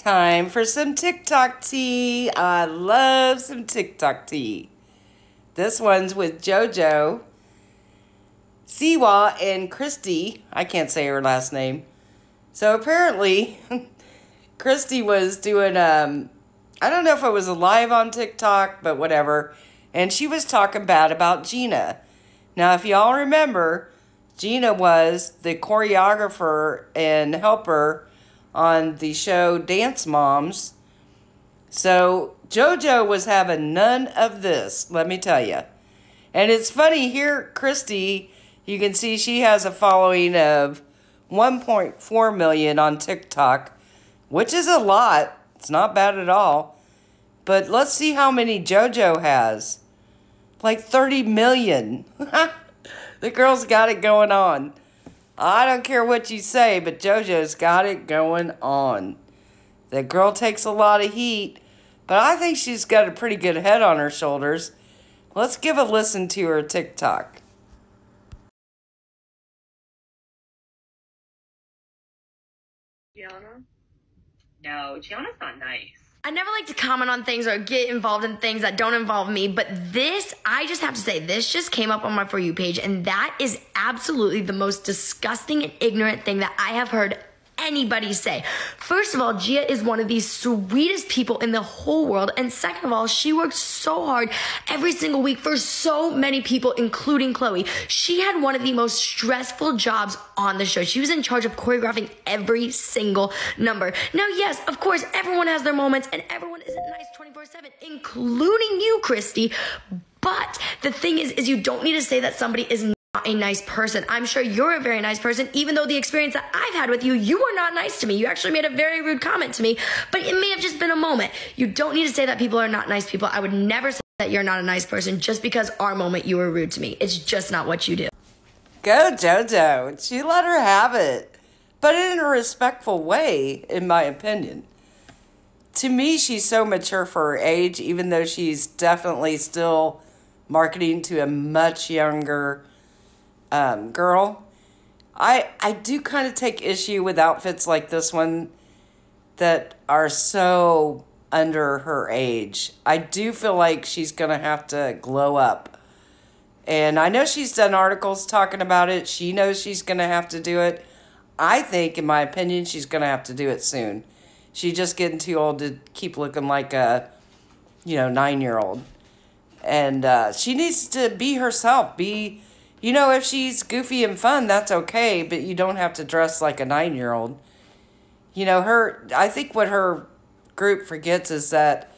Time for some TikTok tea. I love some TikTok tea. This one's with JoJo, Siwa, and Christi. I can't say her last name. So apparently, Christi was doing, um, I don't know if it was a live on TikTok, but whatever. And she was talking bad about Gina. Now, if y'all remember, Gina was the choreographer and helper on the show Dance Moms. So JoJo was having none of this, let me tell you. And it's funny here, Christi, you can see she has a following of 1.4 million on TikTok, which is a lot. It's not bad at all. But let's see how many JoJo has. Like 30 million. the girl's got it going on. I don't care what you say, but JoJo's got it going on. The girl takes a lot of heat, but I think she's got a pretty good head on her shoulders. Let's give a listen to her TikTok. Gianna? No, Gianna's not nice. I never like to comment on things or get involved in things that don't involve me, but this, I just have to say, this just came up on my For You page, and that is absolutely the most disgusting and ignorant thing that I have heard anybody say. First of all, Gia is one of the sweetest people in the whole world. And second of all, she worked so hard every single week for so many people, including Chloe. She had one of the most stressful jobs on the show. She was in charge of choreographing every single number. Now, yes, of course, everyone has their moments and everyone isn't nice 24 7, including you, Christi. But the thing is, is you don't need to say that somebody is a nice person. I'm sure you're a very nice person, even though the experience that I've had with you, you were not nice to me. You actually made a very rude comment to me, but it may have just been a moment. You don't need to say that people are not nice people. I would never say that you're not a nice person just because our moment you were rude to me. It's just not what you do. Go, JoJo. She let her have it, but in a respectful way, in my opinion. To me, she's so mature for her age, even though she's definitely still marketing to a much younger um, girl. I I do kind of take issue with outfits like this one that are so under her age. I do feel like she's gonna have to glow up. And I know she's done articles talking about it. She knows she's gonna have to do it. I think, in my opinion, she's gonna have to do it soon. She's just getting too old to keep looking like a, you know, nine year old. And uh, she needs to be herself. Be you know, if she's goofy and fun, that's okay, but you don't have to dress like a nine year old. You know, her, I think what her group forgets is that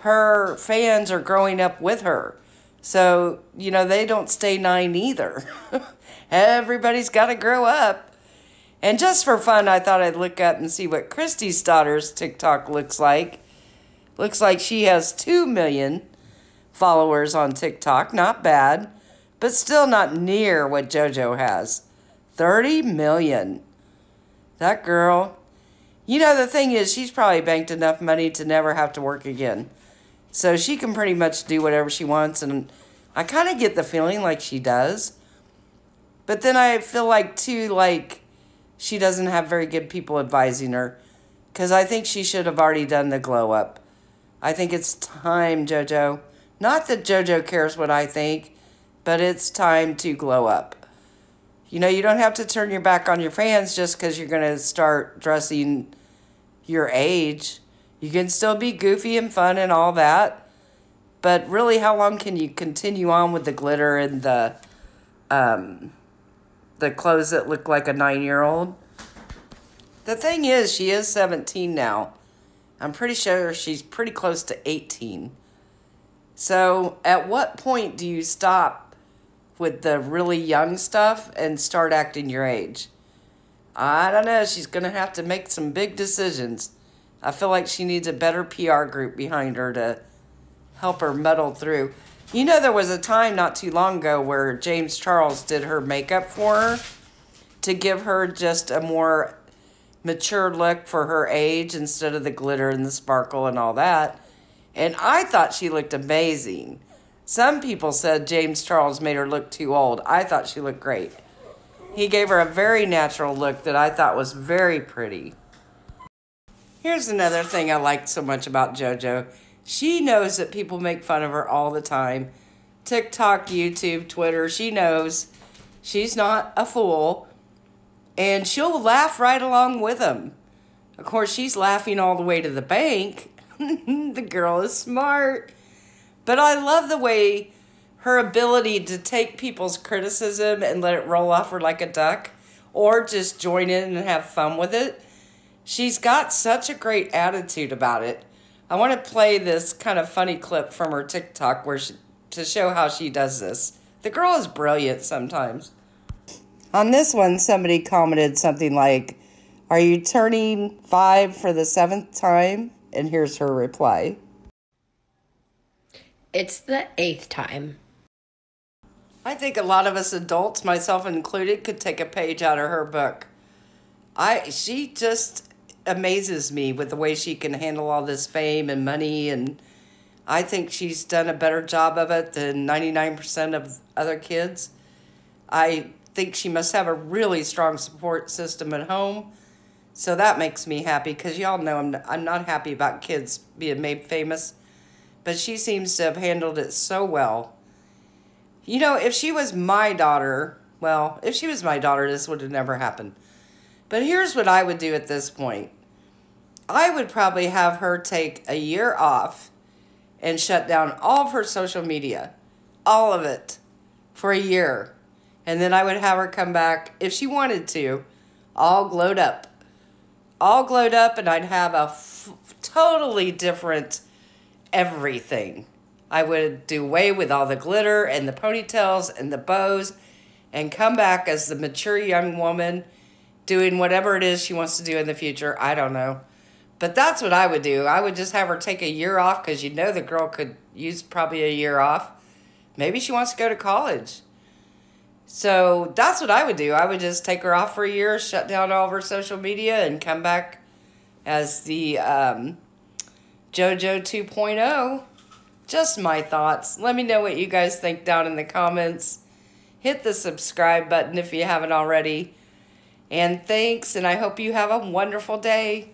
her fans are growing up with her. So, you know, they don't stay nine either. Everybody's got to grow up. And just for fun, I thought I'd look up and see what Christi's daughter's TikTok looks like. Looks like she has 2 million followers on TikTok. Not bad but still not near what JoJo has. 30 million. That girl, you know, the thing is, she's probably banked enough money to never have to work again. So she can pretty much do whatever she wants, and I kind of get the feeling like she does. But then I feel like, too, like she doesn't have very good people advising her. Because I think she should have already done the glow up. I think it's time, JoJo. Not that JoJo cares what I think, but it's time to glow up. You know, you don't have to turn your back on your fans just because you're going to start dressing your age. You can still be goofy and fun and all that. But really, how long can you continue on with the glitter and the um, the clothes that look like a nine year old? The thing is, she is 17 now. I'm pretty sure she's pretty close to 18. So, at what point do you stop with the really young stuff and start acting your age. I don't know. She's going to have to make some big decisions. I feel like she needs a better PR group behind her to help her muddle through. You know, there was a time not too long ago where James Charles did her makeup for her to give her just a more mature look for her age instead of the glitter and the sparkle and all that. And I thought she looked amazing. Some people said James Charles made her look too old. I thought she looked great. He gave her a very natural look that I thought was very pretty. Here's another thing I liked so much about JoJo. She knows that people make fun of her all the time. TikTok, YouTube, Twitter, she knows she's not a fool. And she'll laugh right along with them. Of course, she's laughing all the way to the bank. the girl is smart. But I love the way her ability to take people's criticism and let it roll off her like a duck or just join in and have fun with it. She's got such a great attitude about it. I want to play this kind of funny clip from her TikTok where she, to show how she does this. The girl is brilliant sometimes. On this one, somebody commented something like, Are you turning five for the seventh time? And here's her reply It's the eighth time. I think a lot of us adults, myself included, could take a page out of her book. I she just amazes me with the way she can handle all this fame and money and I think she's done a better job of it than 99% of other kids. I think she must have a really strong support system at home. So that makes me happy because y'all know I'm, I'm not happy about kids being made famous. But she seems to have handled it so well. You know, if she was my daughter, well, if she was my daughter, this would have never happened. But here's what I would do at this point I would probably have her take a year off and shut down all of her social media, all of it, for a year. And then I would have her come back, if she wanted to, all glowed up. All glowed up, and I'd have a f- totally different everything. I would do away with all the glitter and the ponytails and the bows and come back as the mature young woman doing whatever it is she wants to do in the future. I don't know. But that's what I would do. I would just have her take a year off because you know the girl could use probably a year off. Maybe she wants to go to college. So that's what I would do. I would just take her off for a year, shut down all of her social media, and come back as the um, JoJo 2.0. Just my thoughts. Let me know what you guys think down in the comments. Hit the subscribe button if you haven't already. And thanks, and I hope you have a wonderful day.